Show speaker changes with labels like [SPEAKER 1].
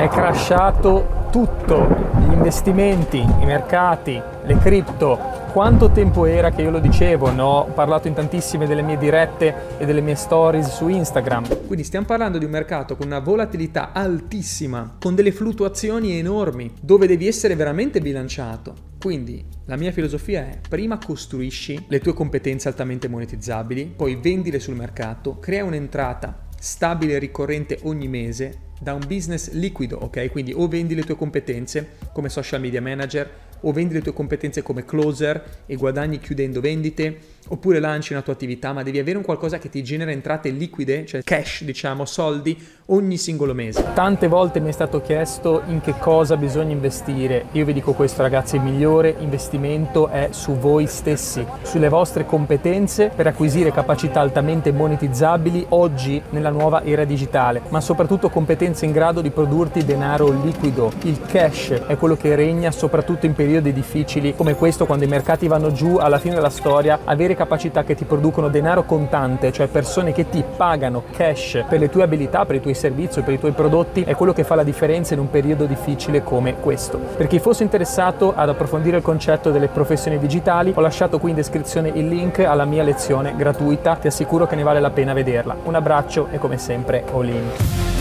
[SPEAKER 1] è crashato tutto, gli investimenti, i mercati, le cripto, quanto tempo era che io lo dicevo, ne ho parlato in tantissime delle mie dirette e delle mie stories su Instagram. Quindi stiamo parlando di un mercato con una volatilità altissima, con delle fluttuazioni enormi, dove devi essere veramente bilanciato. Quindi la mia filosofia è prima costruisci le tue competenze altamente monetizzabili, poi vendile sul mercato, crea un'entrata stabile e ricorrente ogni mese da un business liquido, ok? Quindi o vendi le tue competenze come social media manager, o vendi le tue competenze come closer e guadagni chiudendo vendite, oppure lanci una tua attività, ma devi avere un qualcosa che ti genera entrate liquide, cioè cash, diciamo, soldi ogni singolo mese. Tante volte mi è stato chiesto in che cosa bisogna investire. Io vi dico questo, ragazzi, il migliore investimento è su voi stessi, sulle vostre competenze per acquisire capacità altamente monetizzabili oggi nella nuova era digitale, ma soprattutto competenze in grado di produrti denaro liquido. Il cash è quello che regna soprattutto in periodi difficili come questo quando i mercati vanno giù alla fine della storia, avere capacità che ti producono denaro contante, cioè persone che ti pagano cash per le tue abilità, per i tuoi servizi, per i tuoi prodotti, è quello che fa la differenza in un periodo difficile come questo. Per chi fosse interessato ad approfondire il concetto delle professioni digitali, ho lasciato qui in descrizione il link alla mia lezione gratuita, ti assicuro che ne vale la pena vederla. Un abbraccio e come sempre all in.